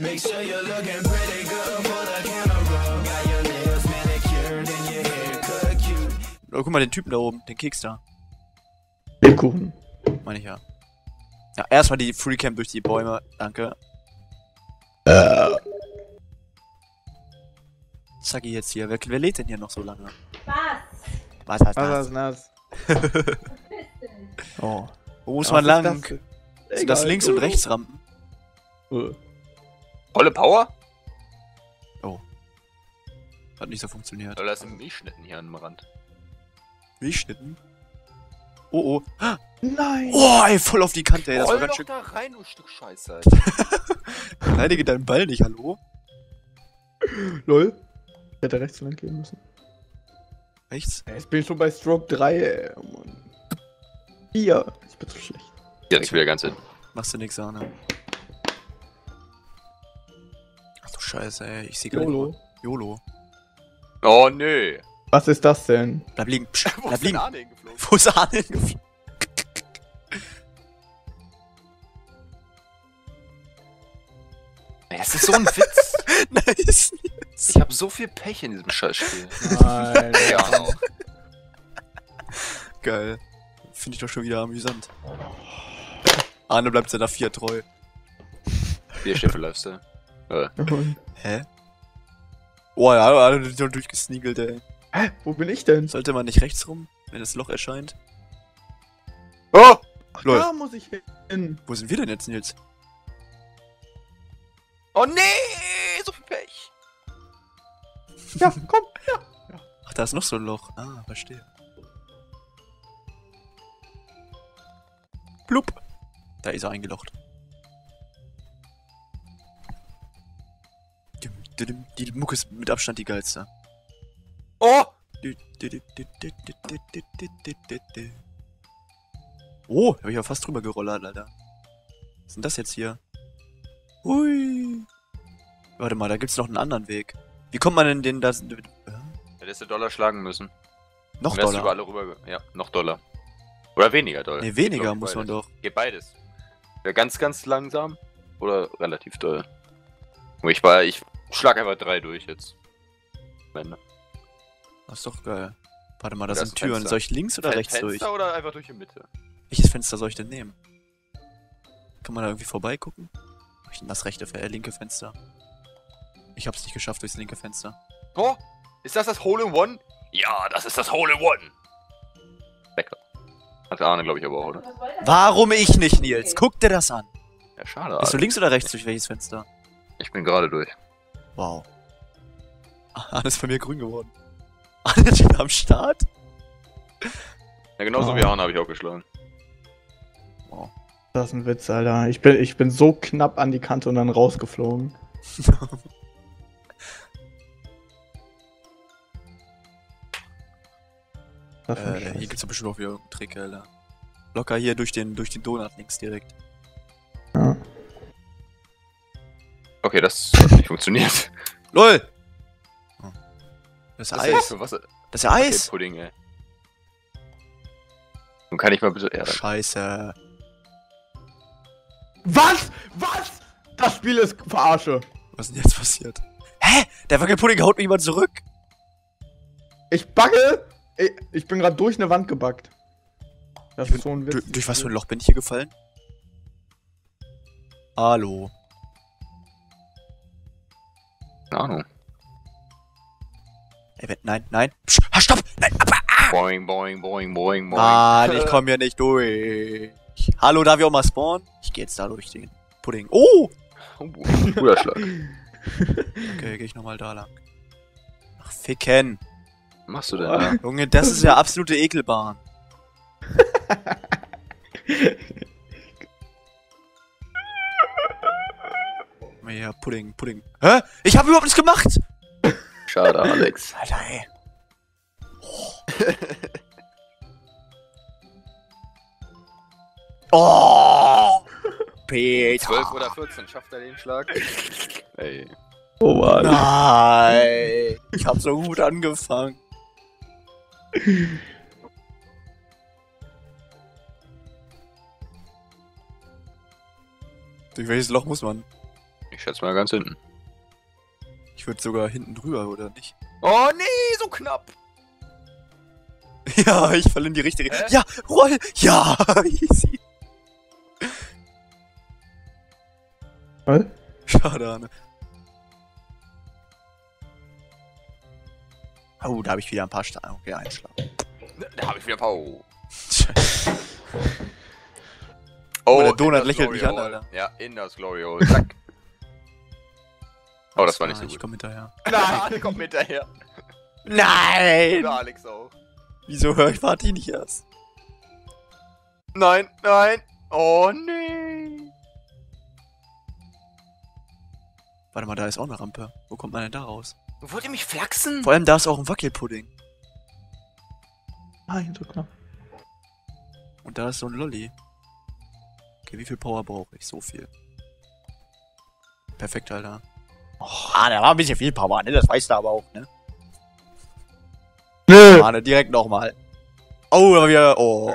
Make sure you're looking pretty good for the camera. Got your nails manicured and your hair cut cute. Oh, guck mal, den Typen da oben, den Keks da. Lebkuchen. Meine ich ja. Ja, erstmal die Freecam durch die Bäume. Danke. Äh. Zacki jetzt hier. Wer, wer lädt denn hier noch so lange? Was? Was heißt Was das? ist nass? Oh. Wo muss Was man lang? das? Sind das. Links- und Rechtsrampen? Äh. Volle Power? Hat nicht so funktioniert. Oder sind Milchschnitten hier am Rand? Wie schnitten? Oh oh. Nein! Oh, ey, voll auf die Kante, ey. Das war Roll ganz doch schön. da rein, du Stück Scheiße. Alter. Reinige deinen Ball nicht, hallo? Lol. Ich hätte rechts lang gehen müssen. Rechts? Jetzt bin ich schon bei Stroke 3, ey. Oh Mann. 4. Ich bin so schlecht. Jetzt wieder ganz hin. Machst du nix, Arne. Scheiße, ey. Ich sehe gar nicht. YOLO. YOLO. Oh nee. Was ist das denn? Bleib liegen. Psch, Wo bleib ist liegen. Arne hingeflogen? Wo ist Arne hingeflogen? Das ist so ein Witz. nice. Ich habe so viel Pech in diesem Scheißspiel. Nein. Ja, auch. Geil. Finde ich doch schon wieder amüsant. Arne bleibt seiner 4 treu. Vier Stiefel Lifestyle. Äh, Hä? Oh ja, doch durchgesneakelt, ey. Hä? Wo bin ich denn? Sollte man nicht rechts rum, wenn das Loch erscheint? Oh! Lol. Da muss ich hin. Wo sind wir denn jetzt, Nils? Oh nee! So viel Pech. Ja, komm. Ach, da ist noch so ein Loch. Ah, verstehe. Blub. Da ist er eingelocht. Didim, Die Mucke ist mit Abstand die geilste. Oh! Oh, hab ich ja fast drüber gerollert, Alter. Was ist denn das jetzt hier? Hui. Warte mal, da gibt's noch einen anderen Weg. Wie kommt man denn den da... Hättest du Dollar schlagen müssen. Noch Wärst du Dollar? über alle rüber. Ja, noch Dollar. Oder weniger Dollar. Nee, weniger muss man beides. doch. Geht beides. Wäre ganz, ganz langsam oder relativ doll. Ich war, ich schlag einfach drei durch jetzt. Ende. Das ist doch geil. Warte mal, da sind Türen. Fenster. Soll ich links oder Fen- rechts durch? Fenster oder einfach durch die Mitte? Welches Fenster soll ich denn nehmen? Kann man da irgendwie vorbeigucken? Ich denn das rechte, äh, linke Fenster? Ich hab's nicht geschafft durchs linke Fenster. Oh, ist das das Hole in One? Ja, das ist das Hole in One. Lecker. Hat Arne, glaube ich, aber auch, oder? Er? Warum ich nicht, Nils? Guck dir das an. Ja, schade. Bist du links oder rechts durch welches Fenster? Ich bin gerade durch. Wow. Ah, Alles von mir grün geworden. Alles wieder am Start? Ja, genauso Oh. wie Arne habe ich auch geschlagen. Wow. Das ist ein Witz, Alter. Ich bin, ich bin so knapp an die Kante und dann rausgeflogen. Äh, hier gibt's doch bestimmt auch wieder irgendeinen Trick, Alter. Locker hier durch den, durch den Donut links direkt. Okay, das hat nicht funktioniert. LOL! Das ist Das ist Eis. was? Das ist Eis. Pudding, ey. Nun kann ich mal bitte. Ja, Scheiße. Was? Was? Das Spiel ist Verarsche. Was ist denn jetzt passiert? Hä? Der Wackelpudding haut mich mal zurück. Ich backe. Ich, ich bin gerade durch eine Wand gebackt. Das Ich ist so ein Witz. Durch, durch was für ein Loch bin ich hier gefallen? Hallo. Keine Ahnung. Ey, wenn- nein, nein. Psch, ah, stopp! Nein, aber, Boing, boing, boing, boing, boing. Mann, ich komme hier nicht durch. Hallo, darf ich auch mal spawnen? Ich gehe jetzt da durch den Pudding. Oh! Oh, guter Schlag. Okay, gehe ich nochmal da lang. Ach, ficken. Was machst du denn da? Junge, das ist ja absolute Ekelbahn. Ja, Pudding, Pudding. Hä? Ich habe überhaupt nichts gemacht! Schade, Alex. Alter, ey. Oh! Peter. 12 oder 14, schafft er den Schlag? Ey. Oh Mann. Nein. Ich hab so gut angefangen. Durch welches Loch muss man? Schätze mal ganz hinten. Ich würde sogar hinten drüber, oder nicht? Oh nee, so knapp. Ja, ich falle in die richtige? Richtung. Ja, roll! Ja, easy. Was? Schade, Arne. Oh, da habe ich wieder ein paar Steine. Okay, einschlag. Da habe ich wieder Pau. Oh, der in Donut das lächelt Glory mich an. Alter. Ja, in das Glory Hole. Zack. Oh, das war nicht so Ich gut. komm hinterher. Nein, der kommt hinterher. Nein! Oder Alex auch. Wieso höre ich, warte ich nicht erst? Nein, nein. Oh nee. Warte mal, da ist auch eine Rampe. Wo kommt man denn da raus? Wollt ihr mich flachsen? Vor allem, da ist auch ein Wackelpudding. Nein, so knapp. Und da ist so ein Lolli. Okay, wie viel Power brauche ich? So viel. Perfekt, Alter. Oh, ah, da war ein bisschen viel Power, ne? Das weißt du aber auch, ne? Nö! Arne, direkt nochmal. Oh, da wieder. Oh.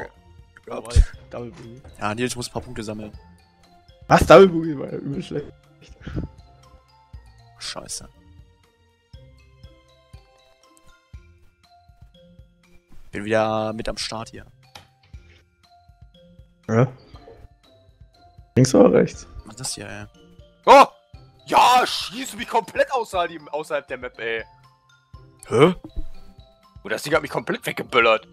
Gehabt. Double Boogie. Ja, Nils muss ein paar Punkte sammeln. Was? Double Boogie war ja übel schlecht. Scheiße. Bin wieder mit am Start hier. Ja. Links oder rechts? Was ist das hier, ey? Oh! Ja, schieß mich komplett außerhalb, außerhalb der Map, ey. Hä? Und das Ding hat mich komplett weggeböllert.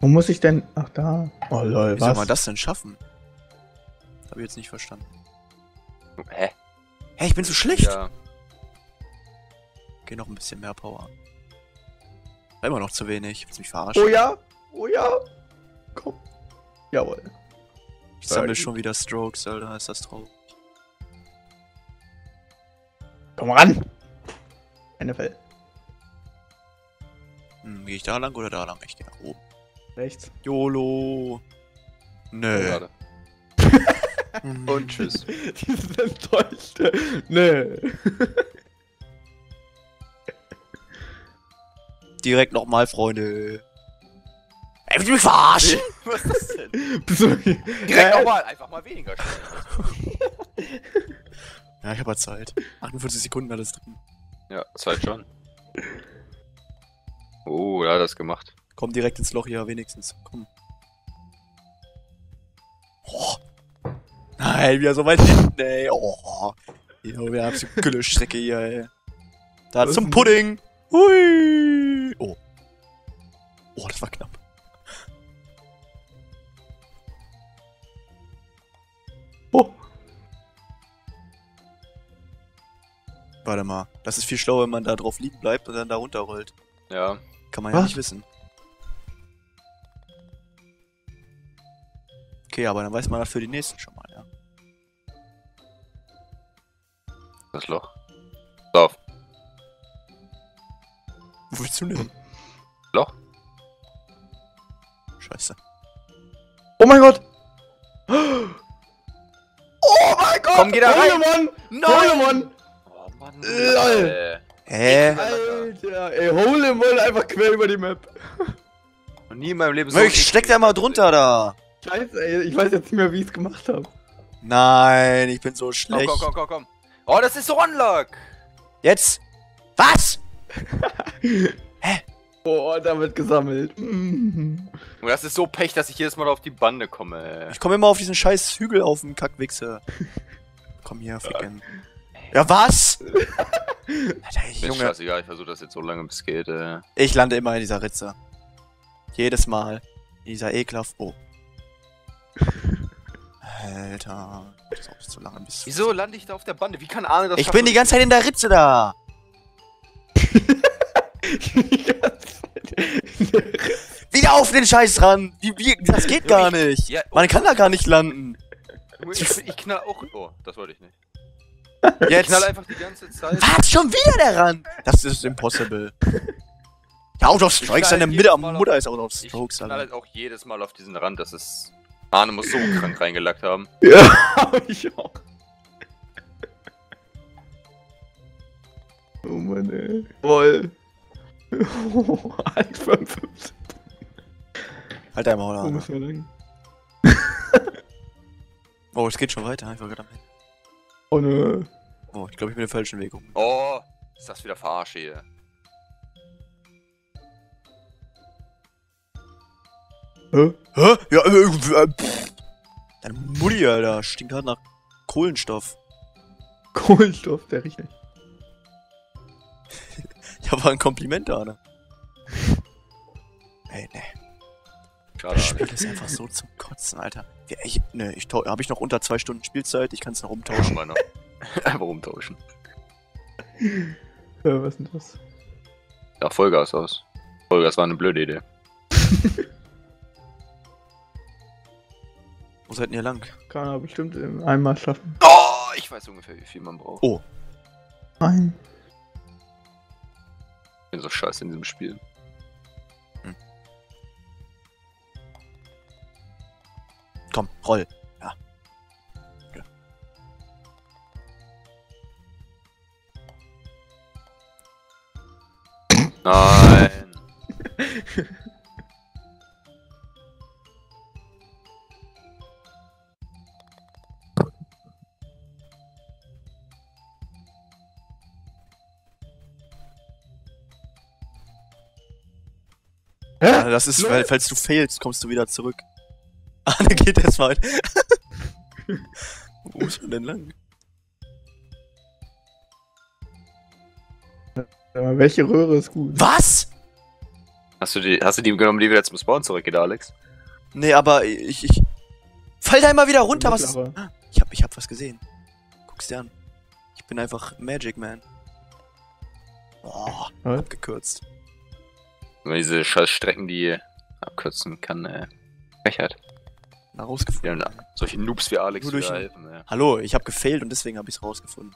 Wo muss ich denn? Ach, da. Oh lol, Wie soll was? man das denn schaffen? Hab ich jetzt nicht verstanden. Hä? Hä, ich bin so schlecht. Ja. Okay, noch ein bisschen mehr Power. War immer noch zu wenig. Willst du mich verarschen? Oh ja? Oh ja? Komm. Jawohl. ich sammle schon wieder Strokes, Alter. Ist das traurig. Komm ran! NFL. Hm, gehe ich da lang oder da lang? Ich gehe nach oben. Rechts. YOLO. Nö. Gerade. Hm. Und tschüss. Dieses enttäuschte. Nö. Direkt nochmal, Freunde. Ey, willst du mich verarschen? Was ist das denn? Bist du- Direkt Äh, nochmal, einfach mal weniger schnell. Ja, ich hab halt Zeit. 48 Sekunden alles drin. Ja, Zeit schon. Oh, da hat er das gemacht. Komm direkt ins Loch hier, wenigstens. Komm. Oh. Nein, wieder so weit hinten, ey. Oh. Hier, wir haben so Gülle-Strecke hier, ey. Da zum? Pudding. Hui. Oh. Oh, das war knapp. Warte mal. Das ist viel schlauer, wenn man da drauf liegen bleibt und dann da runterrollt. Ja. Kann man ja Was? nicht wissen. Okay, aber dann weiß man das für die nächsten schon mal, ja. Das Loch. Lauf. Wo willst du denn? Loch. Scheiße. Oh mein Gott! Oh mein Gott! Komm, geh da rein! Mann! Nein! Mann! Lol. Hä? Alter, ey, Hole in One einfach quer über die Map. Und nie in meinem Leben Ich steck da mal drunter da. Scheiße, ey, ich weiß jetzt nicht mehr, wie ich es gemacht habe. Nein, ich bin so Komm, schlecht. komm, komm, komm, komm. Oh, das ist so Unlock. Jetzt? Was? Oh, da wird gesammelt. Und das ist so Pech, dass ich jedes Mal auf die Bande komme. Ich komme immer auf diesen scheiß Hügel auf den Kackwichse. Komm hier, ficken. Ja, was? Alter, ist Junge, scheißegal, ich versuche das jetzt so lange bis geht. Äh. ich lande immer in dieser Ritze. Jedes Mal. In dieser ekelhaft. Oh. Alter. Das ist auch zu lange bis. Wieso lande ich da auf der Bande? Wie kann Arne das Ich bin die ganze Zeit in der Ritze da. Wieder auf den Scheiß ran. Wie, wie, das geht gar nicht. Ja, oh, Man kann da gar nicht landen. ich, ich knall auch. Oh, das wollte ich nicht. Ich Jetzt. knall einfach die ganze Zeit. Was? Schon wieder der Rand? Das ist impossible. Ja, Out of Strikes, knall deine jedes Mutter, ist Out of Ich Strokes, knall Alter. halt auch jedes Mal auf diesen Rand. Das ist. Arne muss so krank reingelackt haben. ja, hab ich auch. Oh Mann, ey. Voll. Oh, 1,55. Halt dein Maul, lang? Oh, es geht schon weiter. Ich war gerade am Ende. Oh nö. Oh, ich glaube, ich bin den falschen Weg um. Oh, ist das wieder verarsche hier. Hä? Hä? Ja, äh, äh, pff. Deine Mutti, Alter, stinkt halt nach Kohlenstoff. Kohlenstoff, der riecht nicht. Ja, war ein Kompliment, Arne. Ey, ne. Schade, Das Spiel ist einfach so zum Kotzen, Alter. Ja, ich, ne, ich tau- hab ich noch unter zwei Stunden Spielzeit, ich kann es noch Tauschen umtauschen. noch. Einfach umtauschen. Äh, was ist denn das? Ja, Vollgas aus. Vollgas war eine blöde Idee. Wo seid ihr lang? Kann er bestimmt in einmal schaffen. Oh, ich weiß ungefähr, wie viel man braucht. Oh. Nein. Ich bin so scheiße in diesem Spiel. Komm, roll. Ja. Ja. Nein. Ja, das ist, weil, falls du failst, kommst du wieder zurück. Arne geht erstmal. Wo ist man denn lang? Aber welche Röhre ist gut? Was? Hast du die, hast du die genommen, die wieder zum Spawn zurückgeht, Alex? Nee, aber ich, ich. Fall da immer wieder runter, was. Ich hab, ich hab was gesehen. Guck's dir an. Ich bin einfach Magic Man. Boah, Was? abgekürzt. Wenn man diese scheiß Strecken, die abkürzen kann, äh, Frechheit. Rausgefunden. Ja, solche Noobs wie Alex Nur durch helfen, ja. Hallo, ich hab gefailt und deswegen hab ich's rausgefunden.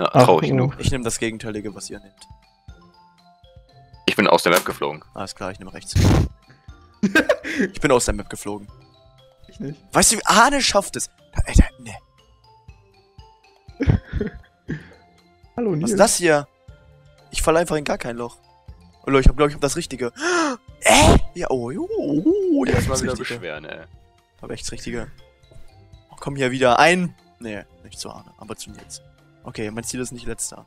ja traurig oh. Noob. Ich nehme das Gegenteilige, was ihr nehmt. Ich bin aus der Map geflogen. Alles klar, ich nehme rechts. ich bin aus der Map geflogen. Ich nicht. Weißt du, wie Arne schafft es? Da, Alter, ne. Hallo, Nils. Was ist das hier? Ich falle einfach in gar kein Loch. Oh, Leute, ich hab, glaube ich, hab das Richtige. Äh? Ja, oh, oh, ja, Jetzt ich mal hab's wieder Richtige. beschweren, ey. Hab echt das Richtige. Oh, komm hier wieder ein. Nee, nicht zu Arne, aber zu Nils. Okay, mein Ziel ist nicht letzter.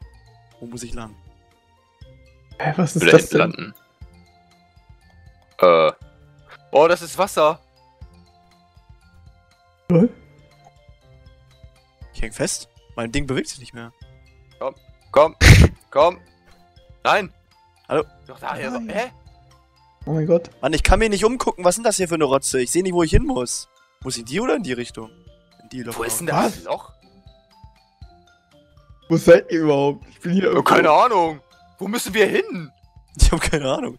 Wo muss ich lang? Hä, was ist Wieder das denn? landen. Äh. Oh, das ist Wasser. Hä? Ich häng fest. Mein Ding bewegt sich nicht mehr. Komm, komm. Nein. Hallo? Doch daher. Nein. Hä? Oh mein Gott. Mann, ich kann mir nicht umgucken. Was ist denn das hier für eine Rotze? Ich sehe nicht, wo ich hin muss. Muss ich in die oder in die Richtung? In die Wo ist denn da? das Loch? Wo seid ihr überhaupt? Ich bin hier Oh, keine Ahnung. Wo müssen wir hin? Ich habe keine Ahnung.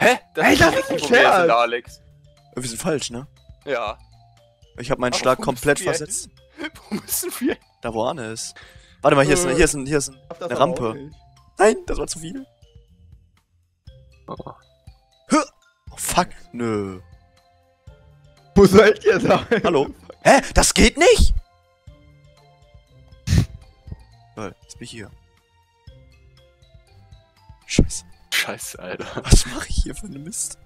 Hä? Das Ey, ist das nicht ist ein Scherz. sind, Alex. Wir sind falsch, ne? Ja. Ich habe meinen Aber Schlag komplett versetzt. hin? Wo müssen wir hin? Da wo Arne ist. Warte mal, hier ist, ein, hier ist, ein, hier ist ein, eine Rampe. Nein, das war zu viel. Oh. Oh, fuck. Nö. Wo seid ihr da? Hallo? Hä? Das geht nicht? Lol, jetzt bin ich hier. Scheiße. Scheiße, Alter. Was mache ich hier für eine Mist?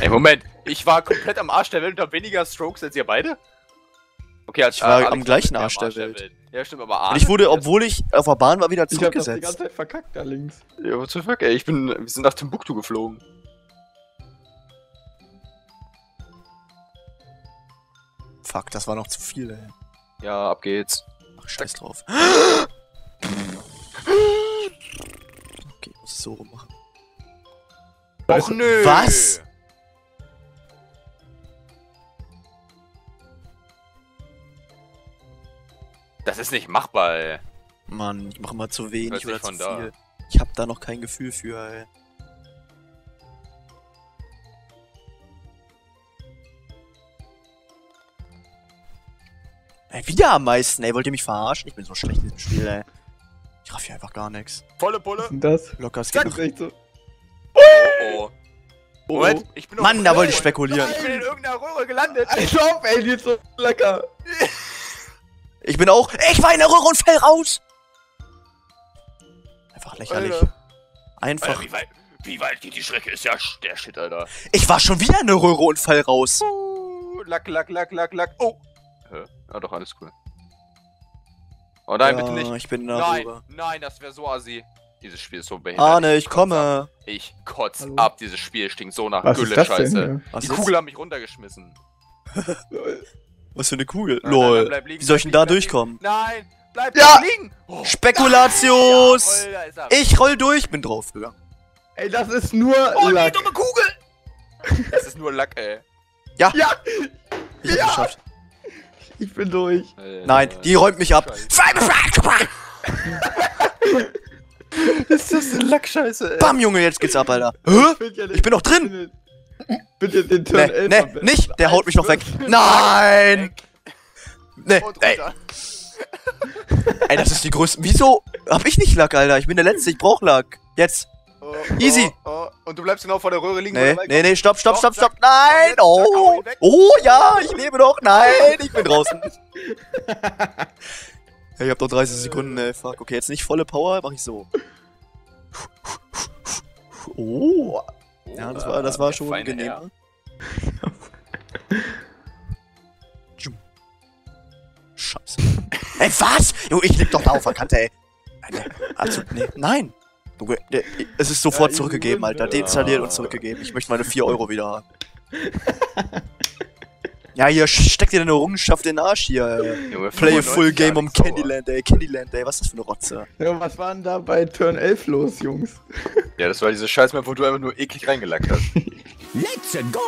Ey, Moment. Ich war komplett am Arsch der Welt und hab weniger Strokes als ihr beide? Okay, als Ich war Alex am gleichen war Arsch der Welt. Ja, stimmt, aber Und ich wurde, obwohl ich auf der Bahn war, wieder Ich hab das die zurückgesetzt. ganze Zeit verkackt da links. Ja, what the fuck, ey. Ich bin. Wir sind nach Timbuktu geflogen. Fuck, das war noch zu viel, ey. Ja, ab geht's. Ach, scheiß drauf. Okay, ich muss es so rum machen. Och nö! Was? Das ist nicht machbar, ey. Mann, ich mache immer zu wenig oder zu von da. viel. Ich hab da noch kein Gefühl für, ey. Ey, wieder am meisten, ey. Wollt ihr mich verarschen? Ich bin so schlecht in diesem Spiel, ey. Ich raff hier einfach gar nichts. Volle Was Pulle. ist denn das? Locker, es geht noch. so. Oh, oh. Moment, ich bin Mann, auf- da wollte ich spekulieren. Ich bin in irgendeiner Röhre gelandet. Als ob, ey, die ist so lecker. Ich bin auch. Ich war in der Röhre und fell raus! Einfach lächerlich. Alter. Einfach. Alter, wie, weit, wie weit geht die Strecke? Ist ja der Shit, Alter. Ich war schon wieder in der Röhre und fall raus. Uh, Lack, Lack, Lack, Lack, Lack. Oh! Hä? Ah, doch, alles cool. Oh nein, ja, bitte nicht. ich bin Nein, darüber. nein, das wäre so assi. Dieses Spiel ist so behindert. Ahne, ich kotz ab. komme. Ich kotz Hallo? ab, dieses Spiel stinkt so nach Was ist das Gülle-Scheiße. denn? Was Die? Kugel hat mich runtergeschmissen. Was für eine Kugel? Nein, nein, nein, Lol. bleib liegen, Wie soll ich denn da bleib durchkommen? liegen. Nein, bleib Ja! da liegen. Oh, Spekulatius! jawohl, da ist er. Ich roll durch, bin draufgegangen. Ey, das ist nur Oh, die Lack. dumme Kugel! Das ist nur Lack, ey. Ja, Ich hab's Ja! geschafft. ich bin durch. Äh, Nein, die räumt mich ab. Ist das eine Lackscheiße, ey? Bam, Junge, jetzt geht's ab, Alter. Hä? Find ja Ich bin noch drin. Bitte den Turn Ne, 11 ne, nicht. Der haut mich noch weg. Nein! Ne, ey, ey, das ist die größte. Wieso hab ich nicht Lack, Alter? Ich bin der Letzte, ich brauch Lack. Jetzt. Oh, Easy. Oh, oh. Und du bleibst genau vor der Röhre liegen. Nee, nee, nee, stopp, stopp, stopp, stopp. Nein! Oh! Oh, ja, ich lebe noch. Nein, ich bin draußen. Ja, ich hab noch 30 Sekunden, ey. Fuck. Okay, jetzt nicht volle Power, mach ich so. Oh. Ja, das war, das war schon angenehm. Tschum. Scheiße. ey, was? Jo, ich lieg doch da auf der Kante, ey. Nein, also, nee, nein. Junge, der- Es ist sofort Ja, zurückgegeben, Junge. Alter. Deinstalliert und zurückgegeben. Ich möchte meine 4 Euro wieder haben. Ja, hier, steck dir deine Errungenschaft in den Arsch hier. ey. Junge, Play a 95 full game um. Candyland, ey. Candyland, ey. Was ist das für eine Rotze? Ja, was war denn da bei Turn 11 los, Jungs? Ja, das war diese Scheißmap, wo du einfach nur eklig reingelackt hast. Let's go!